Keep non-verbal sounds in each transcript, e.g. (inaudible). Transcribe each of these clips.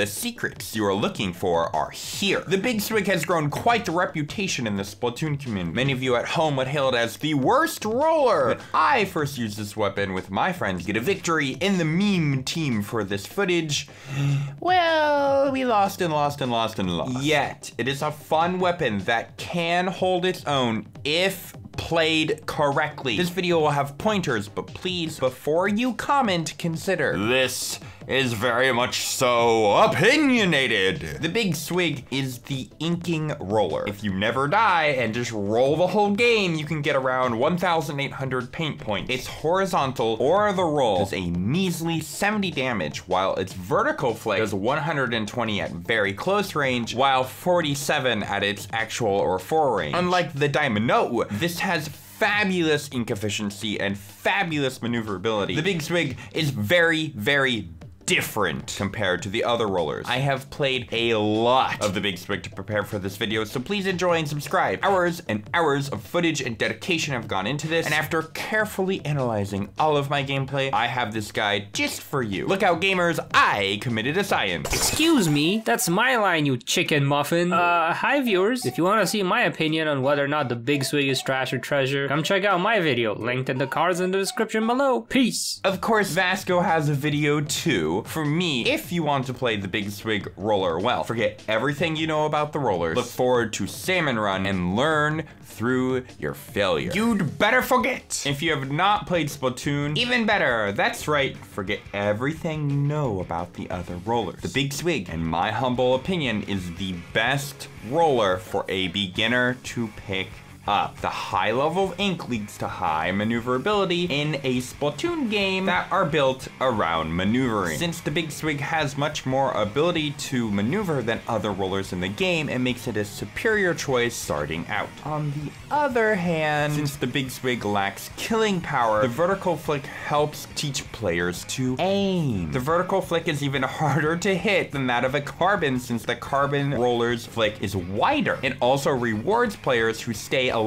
the secrets you are looking for are here. The Big Swig has grown quite the reputation in the Splatoon community. Many of you at home would hail it as the worst roller. I first used this weapon with my friends to get a victory in the meme team for this footage. (gasps) Well, we lost and lost and lost and lost. Yet, it is a fun weapon that can hold its own if played correctly. This video will have pointers, but please, before you comment, consider this is very much so opinionated. The Big Swig is the inking roller. If you never die and just roll the whole game, you can get around 1,800 paint points. Its horizontal or the roll does a measly 70 damage, while its vertical flick does 120 at very close range, while 47 at its actual or fore range. Unlike the Diamond Note, this has fabulous ink efficiency and fabulous maneuverability. The Big Swig is very, very different compared to the other rollers. I have played a lot of the Big Swig to prepare for this video, so please enjoy and subscribe. Hours and hours of footage and dedication have gone into this, and after carefully analyzing all of my gameplay, I have this guide just for you. Look out gamers, I committed a science. Excuse me, that's my line, you chicken muffin. Uh, hi viewers. If you want to see my opinion on whether or not the Big Swig is trash or treasure, come check out my video, linked in the cards in the description below. Peace. Of course, Vasko has a video too, for me, if you want to play the Big Swig roller well, forget everything you know about the rollers. Look forward to Salmon Run and learn through your failure. You'd better forget. If you have not played Splatoon, even better. That's right, forget everything you know about the other rollers. The Big Swig, in my humble opinion, is the best roller for a beginner to pick up. The high level of ink leads to high maneuverability in a Splatoon game that are built around maneuvering. Since the Big Swig has much more ability to maneuver than other rollers in the game, it makes it a superior choice starting out. On the other hand, since the Big Swig lacks killing power, the vertical flick helps teach players to aim. The vertical flick is even (laughs) harder to hit than that of a carbon since the carbon roller's flick is wider. It also rewards players who stay alive.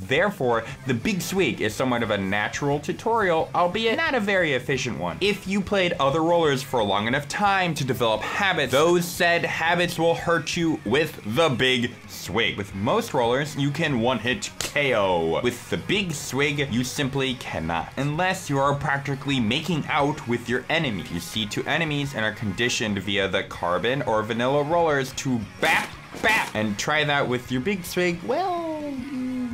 Therefore, the Big Swig is somewhat of a natural tutorial, albeit not a very efficient one. If you played other rollers for a long enough time to develop habits, those said habits will hurt you with the Big Swig. With most rollers, you can one-hit KO. With the Big Swig, you simply cannot, unless you are practically making out with your enemy. You see two enemies and are conditioned via the carbon or vanilla rollers to bap, bap, and try that with your Big Swig, well,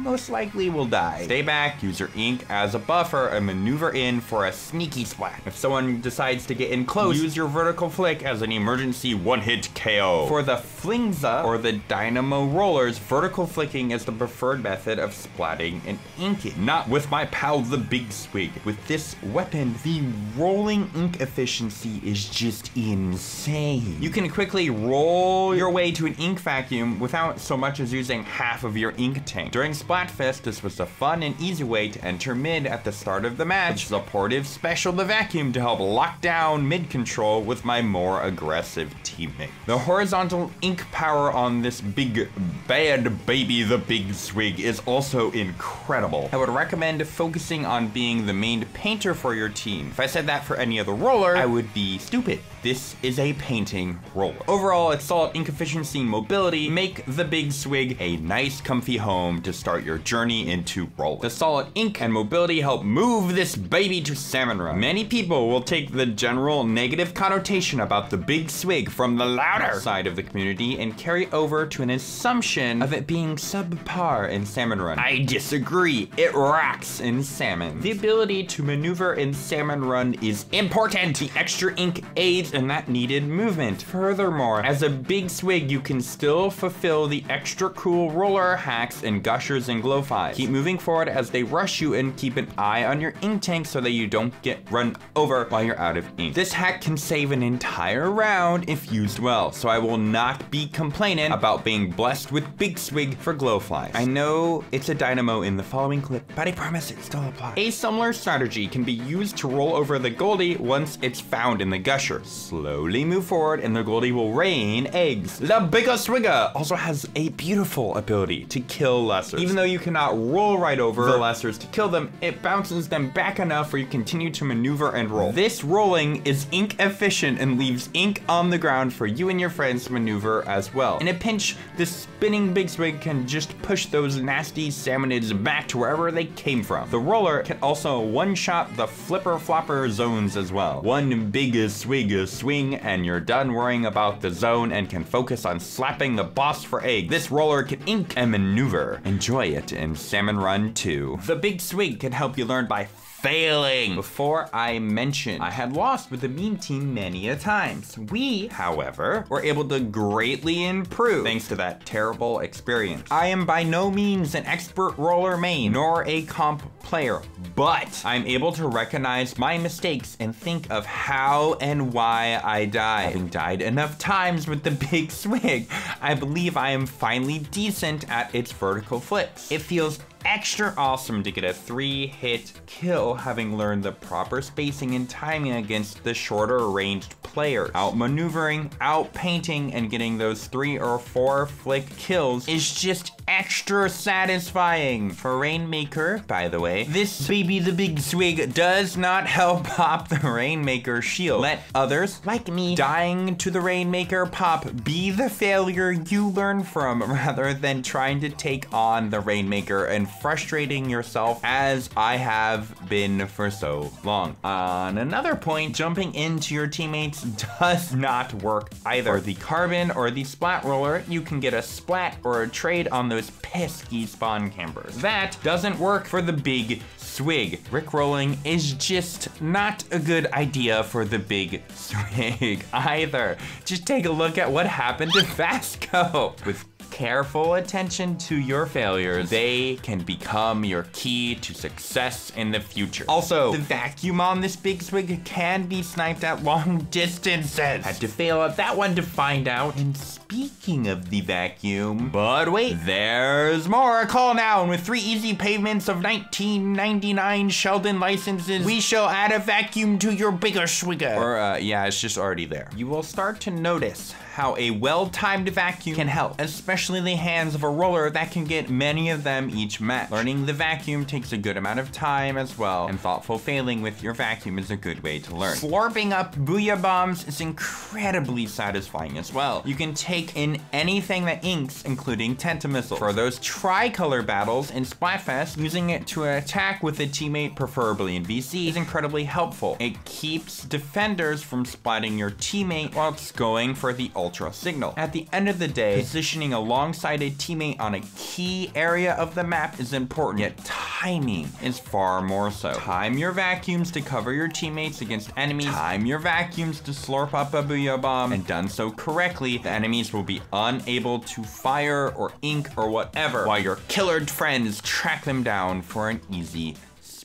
most likely will die. Stay back, use your ink as a buffer, and maneuver in for a sneaky splat. If someone decides to get in close, use your vertical flick as an emergency one-hit KO. For the Flingza, or the Dynamo Rollers, vertical flicking is the preferred method of splatting and inking. Not with my pal, the Big Swig. With this weapon, the rolling ink efficiency is just insane. You can quickly roll your way to an ink vacuum without so much as using half of your ink tank. During Splatfest, this was a fun and easy way to enter mid at the start of the match. Supportive Special the Vacuum to help lock down mid control with my more aggressive teammate. The horizontal ink power on this big bad baby, the Big Swig, is also incredible. I would recommend focusing on being the main painter for your team. If I said that for any other roller, I would be stupid. This is a painting roller. Overall, its solid ink efficiency and mobility make the Big Swig a nice comfy home to start your journey into roller. The solid ink and mobility help move this baby to Salmon Run. Many people will take the general negative connotation about the Big Swig from the louder side of the community and carry over to an assumption of it being subpar in Salmon Run. I disagree. It rocks in Salmon. The ability to maneuver in Salmon Run is important. The extra ink aids in that needed movement. Furthermore, as a Big Swig, you can still fulfill the extra cool roller hacks and Gushers and Glowflies. Keep moving forward as they rush you and keep an eye on your ink tank so that you don't get run over while you're out of ink. This hack can save an entire round if used well, so I will not be complaining about being blessed with Big Swig for Glowflies. I know it's a dynamo in the following clip, but I promise it still applies. A similar strategy can be used to roll over the Goldie once it's found in the Gusher. Slowly move forward and the Goldie will rain eggs. The Bigger Swigger also has a beautiful ability to kill lesser. Even though you cannot roll right over the lessers to kill them, it bounces them back enough where you continue to maneuver and roll. This rolling is ink efficient and leaves ink on the ground for you and your friends to maneuver as well. In a pinch, the spinning big swig can just push those nasty salmonids back to wherever they came from. The roller can also one-shot the flipper flopper zones as well. One big swig swing and you're done worrying about the zone and can focus on slapping the boss for egg. This roller can ink and maneuver. Enjoy it in Salmon Run 2. The big swig can help you learn by failing. Before I mention, I had lost with the meme team many a times. We, however, were able to greatly improve thanks to that terrible experience. I am by no means an expert roller main, nor a comp player, but I'm able to recognize my mistakes and think of how and why I died. Having died enough times with the (laughs) big swig, I believe I am finally decent at its vertical flips. It feels extra awesome to get a three hit kill having learned the proper spacing and timing against the shorter ranged players. Outmaneuvering, out painting, and getting those three or four flick kills is just extra satisfying. For Rainmaker, by the way, this baby the big swig does not help (laughs) pop the Rainmaker shield. Let others, like me, dying to the Rainmaker pop be the failure you learn from (laughs) rather than trying to take on the Rainmaker and frustrating yourself as I have been for so long. On another point, jumping into your teammates (laughs) does not work either. The carbon or the splat roller, you can get a splat or a trade on those pesky spawn campers. That doesn't work for the big swig. Rickrolling is just not a good idea for the big (laughs) swig either. Just take a look at what happened to Vasko. With careful attention to your failures, they can become your key to success in the future. Also, the vacuum on this big swig can be sniped at long distances. Had to fail at that one to find out. And speaking of the vacuum, but wait, there's more. Call now, and with three easy payments of 1999 Sheldon licenses, we shall add a vacuum to your bigger swigger. Or, uh, yeah, it's just already there. You will start to notice how a well-timed vacuum can help, especially the hands of a roller that can get many of them each match. Learning the vacuum takes a good amount of time as well, and thoughtful failing with your vacuum is a good way to learn. Slurping up Booyah Bombs is incredibly satisfying as well. You can take in anything that inks, including Tentamissiles. For those tricolor battles in Splatfest, using it to attack with a teammate, preferably in VC, is incredibly helpful. It keeps defenders from splatting your teammate whilst going for the ultra signal. At the end of the day, positioning alongside a teammate on a key area of the map is important, yet timing is far more so. Time your vacuums to cover your teammates against enemies, time your vacuums to slurp up a booyah bomb, and done so correctly, the enemies will be unable to fire or ink or whatever, while your killered friends track them down for an easy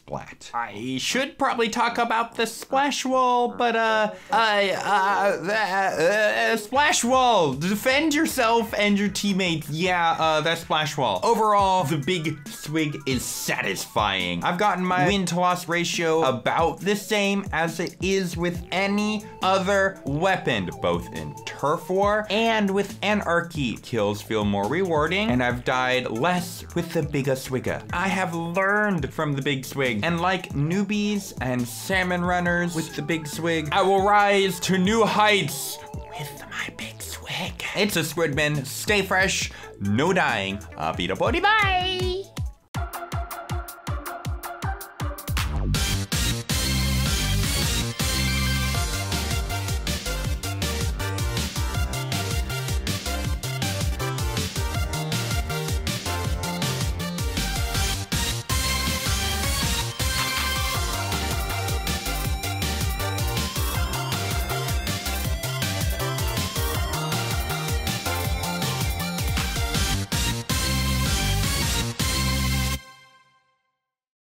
splat. I should probably talk about the splash wall, but uh, I, uh, uh, uh, splash wall, defend yourself and your teammates. Yeah, uh, that splash wall. Overall, the big swig is satisfying. I've gotten my win to loss ratio about the same as it is with any other weapon, both in turf war and with anarchy. Kills feel more rewarding, and I've died less with the bigger swigger. I have learned from the big swig and like newbies and salmon runners with the big swig, I will rise to new heights with my big swig. It's a Squidman. Stay fresh, no dying. Uh, Vita Body, bye!